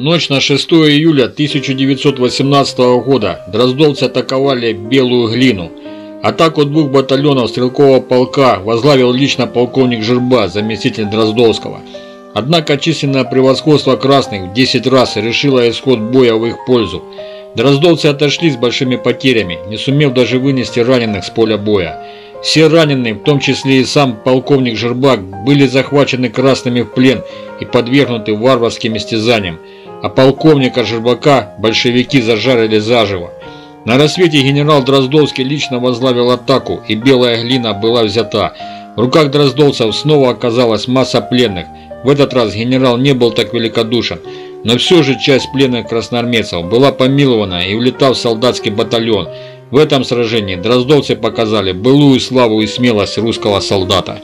Ночь на 6 июля 1918 года дроздовцы атаковали Белую Глину. Атаку двух батальонов стрелкового полка возглавил лично полковник Жерба, заместитель Дроздовского. Однако численное превосходство красных в 10 раз решило исход боя в их пользу. Дроздовцы отошли с большими потерями, не сумев даже вынести раненых с поля боя. Все раненые, в том числе и сам полковник Жербак, были захвачены красными в плен и подвергнуты варварским истязаниям а полковника Жербака большевики зажарили заживо. На рассвете генерал Дроздовский лично возглавил атаку, и белая глина была взята. В руках дроздовцев снова оказалась масса пленных. В этот раз генерал не был так великодушен, но все же часть пленных красноармейцев была помилована и улетал в солдатский батальон. В этом сражении дроздовцы показали былую славу и смелость русского солдата.